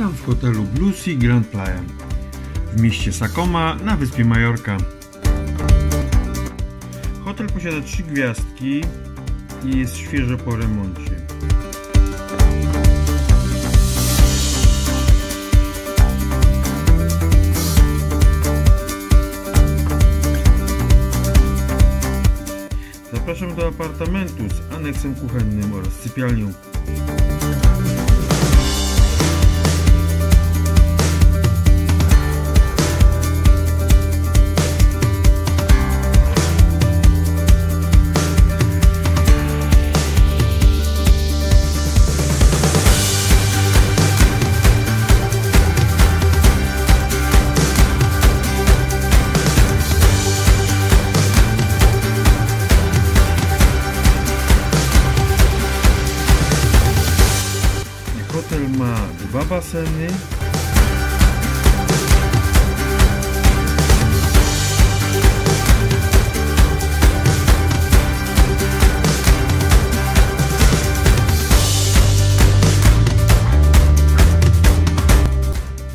Witam w hotelu Blue Sea Grand Playa w mieście Sakoma na wyspie Majorka. Hotel posiada trzy gwiazdki i jest świeżo po remoncie. Zapraszam do apartamentu z aneksem kuchennym oraz sypialnią. Ma dwa baseny.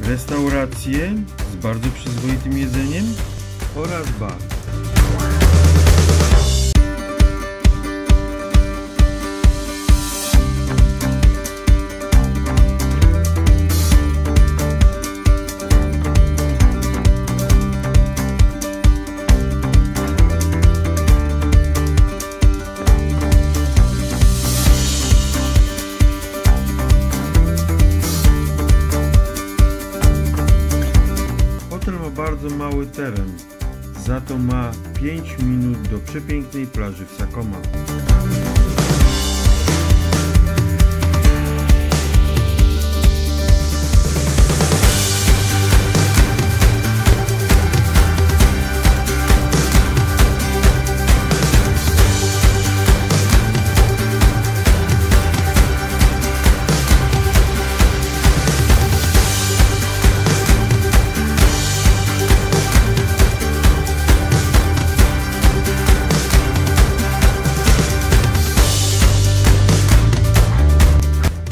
Restaurację z bardzo przyzwoitym jedzeniem oraz bar. Hotel ma bardzo mały teren, za to ma 5 minut do przepięknej plaży w Sakoma.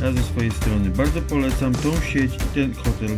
Ja ze swojej strony bardzo polecam tą sieć i ten hotel.